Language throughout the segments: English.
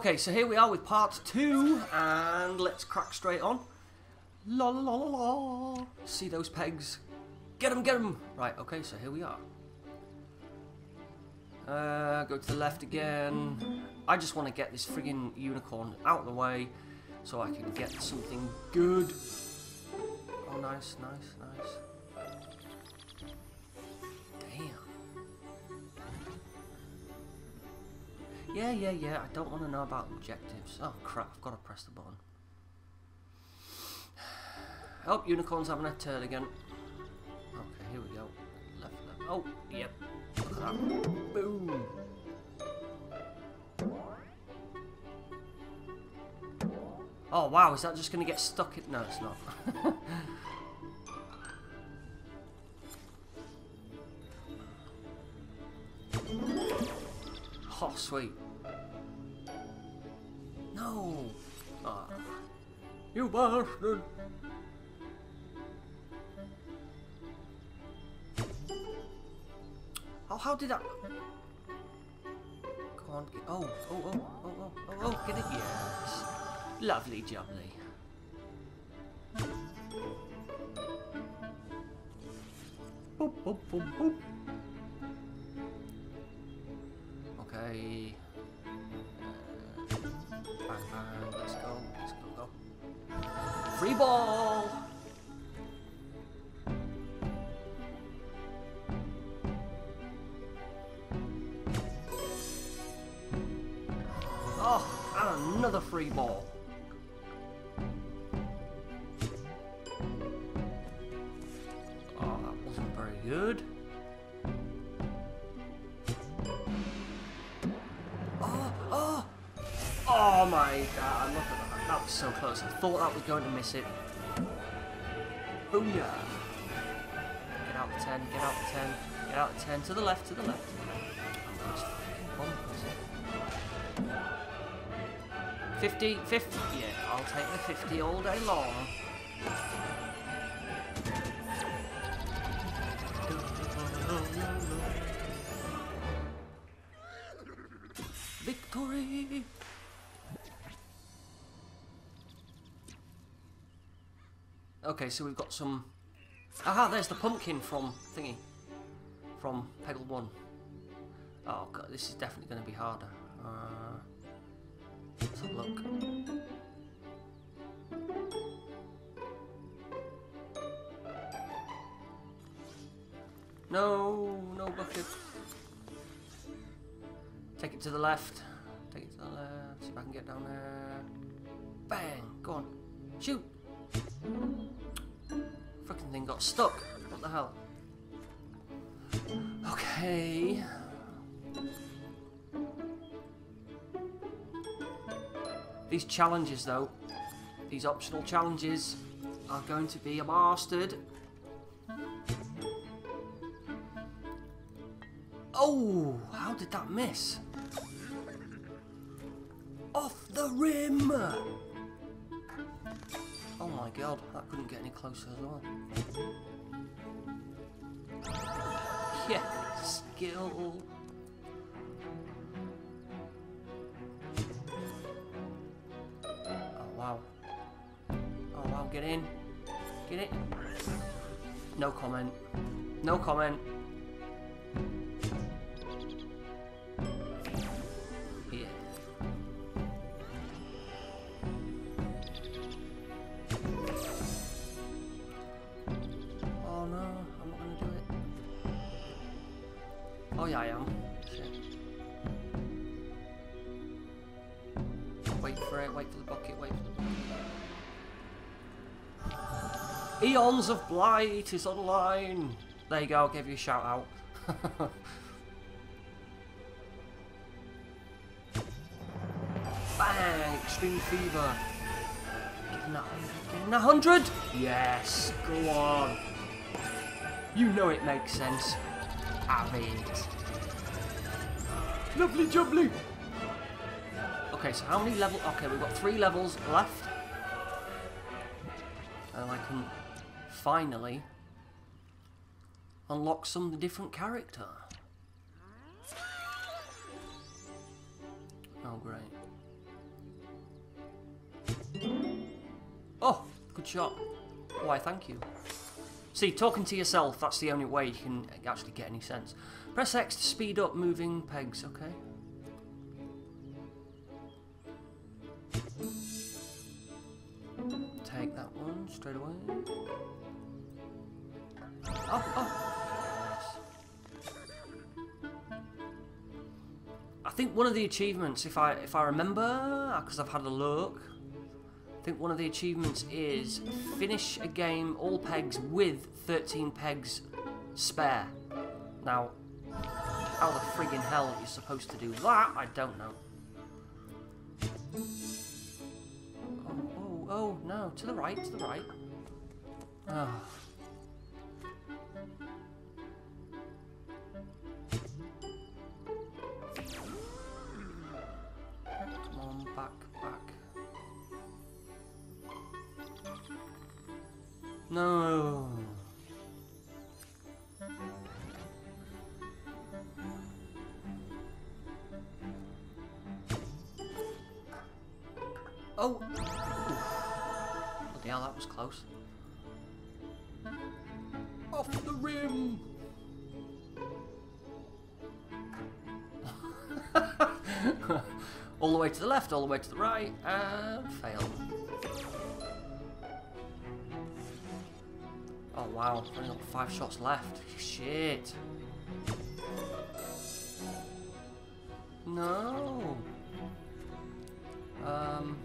Okay, so here we are with part two, and let's crack straight on. La la la la la. See those pegs? Get them, get them. Right, okay, so here we are. Uh, go to the left again. I just want to get this friggin' unicorn out of the way so I can get something good. Oh, nice, nice, nice. Yeah, yeah, yeah. I don't want to know about objectives. Oh, crap. I've got to press the button. Oh, unicorn's having a turn again. Okay, here we go. Left, left. Oh, yep. Look at that. Boom. Oh, wow. Is that just going to get stuck in... No, it's not. oh, sweet. No. Ah. You bastard. Oh, how did that... Come on, get... Oh, oh, oh, oh, oh, oh, oh, get it? Yes. Lovely jubbly. Boop, boop, boop, boop. Uh, let's go, let's go, go. Free ball! Oh, another free ball. Oh, that wasn't very good. My god, look at that. That was so close. I thought that was going to miss it. Booyah! Get out the 10, get out the 10, get out the 10, to the left, to the left. 50, 50, yeah, I'll take the 50 all day long. Okay, so we've got some... Aha, there's the pumpkin from thingy. From Peggle 1. Oh god, this is definitely going to be harder. Uh, let's have a look. No, no bucket. Take it to the left. Take it to the left. See if I can get down there. Bang! Go on. Shoot! Fucking thing got stuck. What the hell? Okay. These challenges, though, these optional challenges, are going to be a bastard. Oh, how did that miss? Off the rim! My god, that couldn't get any closer as well. Yeah, skill. Oh wow. Oh wow, get in. Get it. No comment. No comment. For it, wait for the bucket, wait for the bucket. Eons of Blight is online. There you go, I'll give you a shout out. Bang! Extreme Fever. Getting that 100. Getting that 100? Yes, go on. You know it makes sense. Have it. Lovely jubbly. Okay, so how many level... Okay, we've got three levels left. And I can finally unlock some different character. Oh, great. Oh, good shot. Why, thank you. See, talking to yourself, that's the only way you can actually get any sense. Press X to speed up moving pegs, okay. Straight away. Oh, oh. I think one of the achievements, if I if I remember, because I've had a look, I think one of the achievements is finish a game all pegs with 13 pegs spare. Now, how the friggin' hell you're supposed to do that, I don't know. Oh, oh, oh, no, to the right, to the right. Ah. Come on, back, back. No. Oh! Hell, that was close. Off the rim! all the way to the left, all the way to the right, and fail. Oh wow, only got five shots left. Shit. No. Um.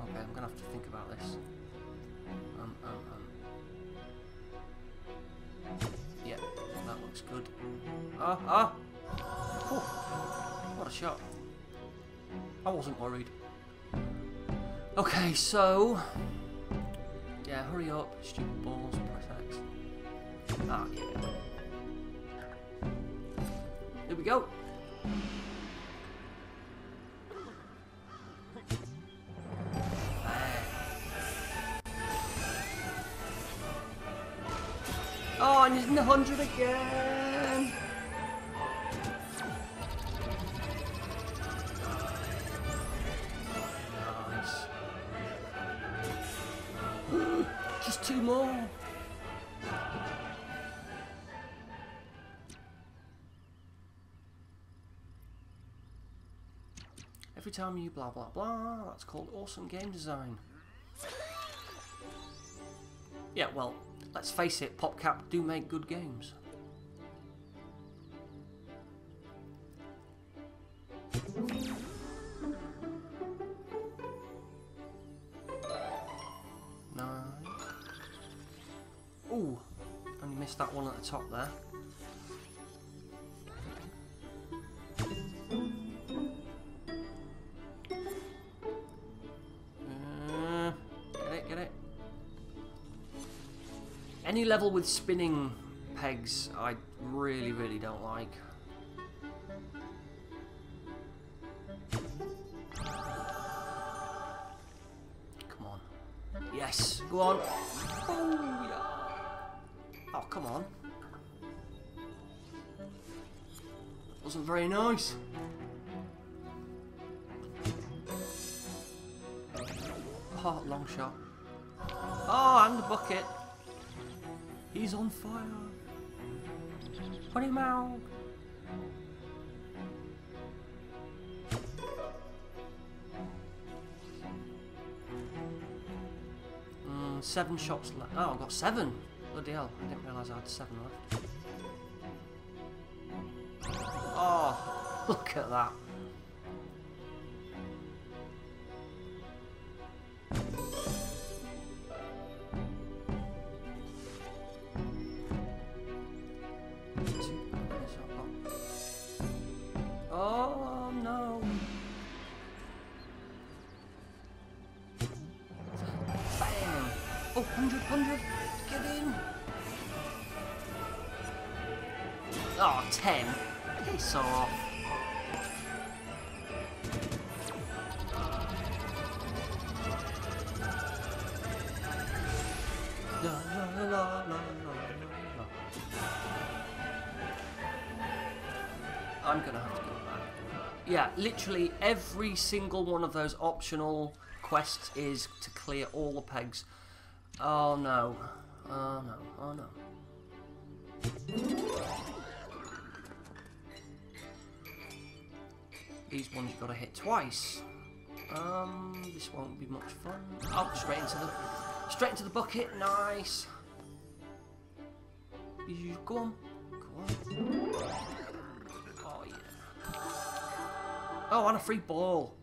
Okay, I'm gonna have to think about this. Um, um. Yeah, that looks good. Ah, ah! What a shot. I wasn't worried. Okay, so. Yeah, hurry up, stupid balls, press X. Ah, yeah. Here we go. He's in the hundred again. Nice. Hmm, just two more. Every time you blah blah blah, that's called awesome game design. Yeah, well, let's face it, PopCap do make good games. Any level with spinning pegs, I really, really don't like. Come on. Yes, go on. Oh. Oh, come on. Wasn't very nice. Oh, long shot. Oh, and the bucket. He's on fire. Put him out. Mm, seven shots left. Oh, I've got seven. Bloody hell. I didn't realise I had seven left. Oh, look at that. 10. Piss off. I'm gonna have to go back. Yeah, literally every single one of those optional quests is to clear all the pegs. Oh no. Oh no. Oh no. These ones you've got to hit twice. Um, this won't be much fun. Oh, straight into the, straight into the bucket. Nice. Go on, go on. Oh yeah. Oh, and a free ball.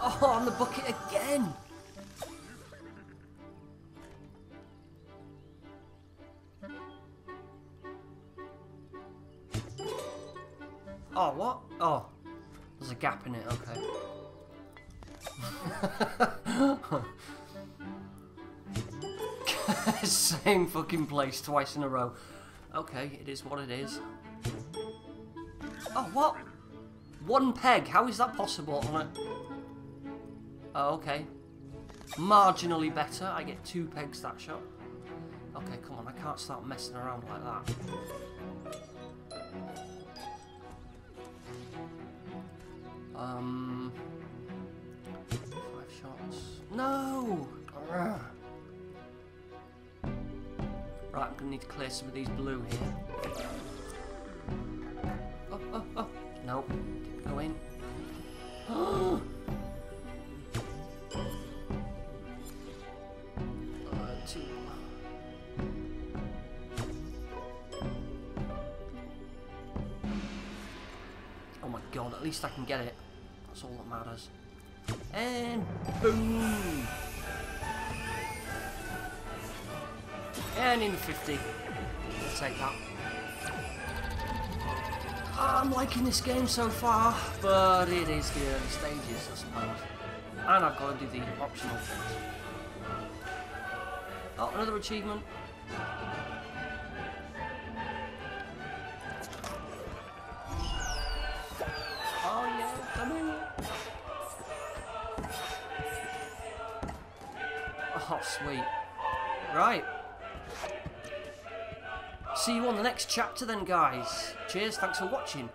Oh, on the bucket again. Oh, what? Oh, there's a gap in it, okay. Same fucking place twice in a row. Okay, it is what it is. Oh, what? One peg? How is that possible on a... Oh, okay. Marginally better. I get two pegs that shot. Okay, come on. I can't start messing around like that. Um, five shots. No! Ugh. Right, I'm gonna need to clear some of these blue here. Oh, oh, oh! Nope, didn't go in. uh. Oh my god, at least I can get it. That's all that matters. And boom! And in 50. We'll take that. I'm liking this game so far, but it is the early stages, I suppose. And I've got to do the optional things. Oh, another achievement. Oh yeah, come in. Oh, sweet. Right. See you on the next chapter then, guys. Cheers, thanks for watching.